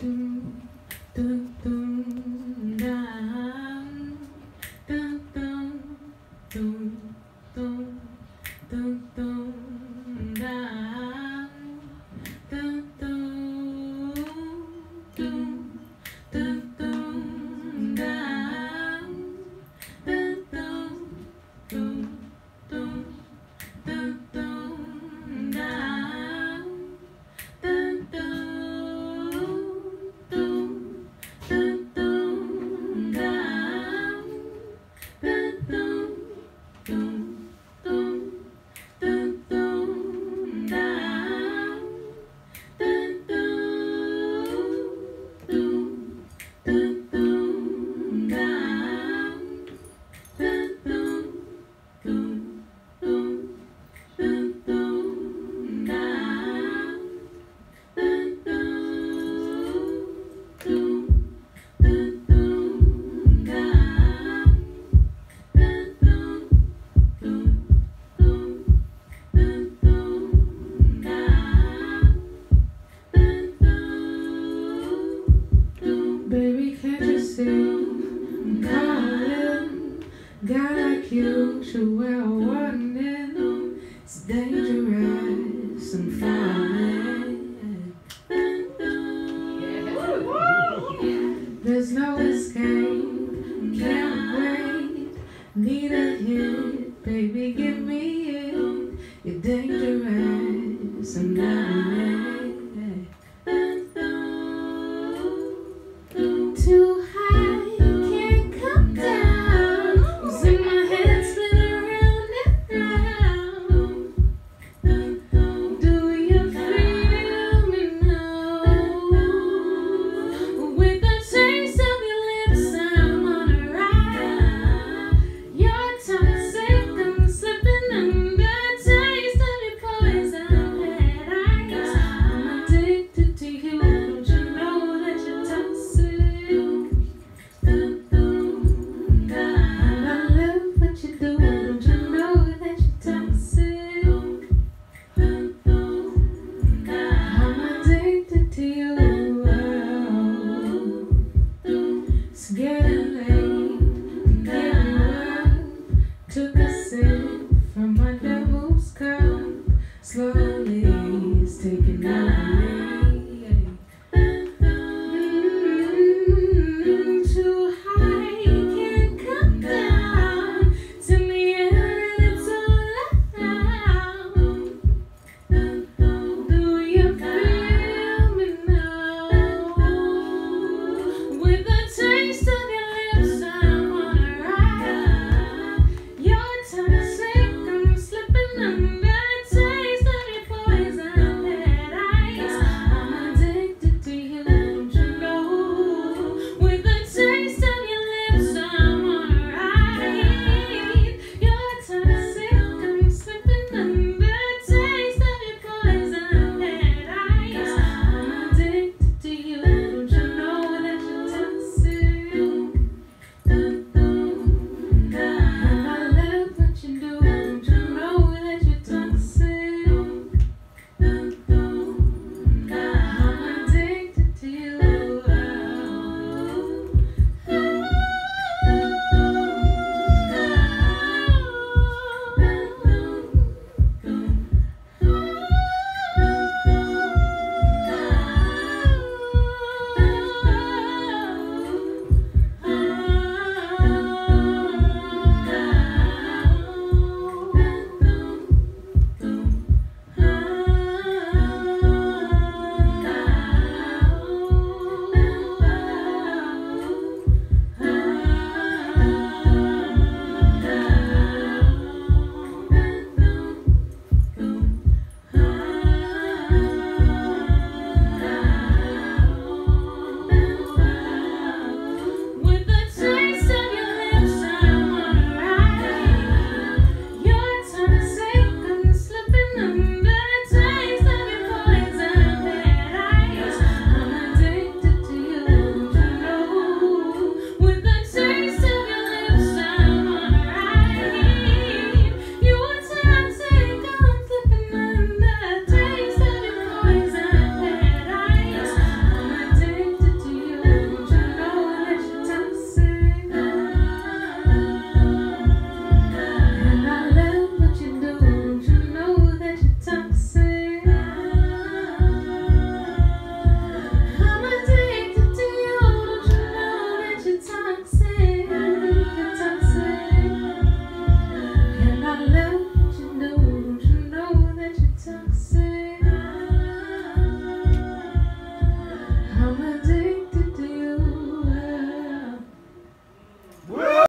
噔噔噔 It's dangerous and fine. There's no escape, can't wait. Need a hit, baby, give slow.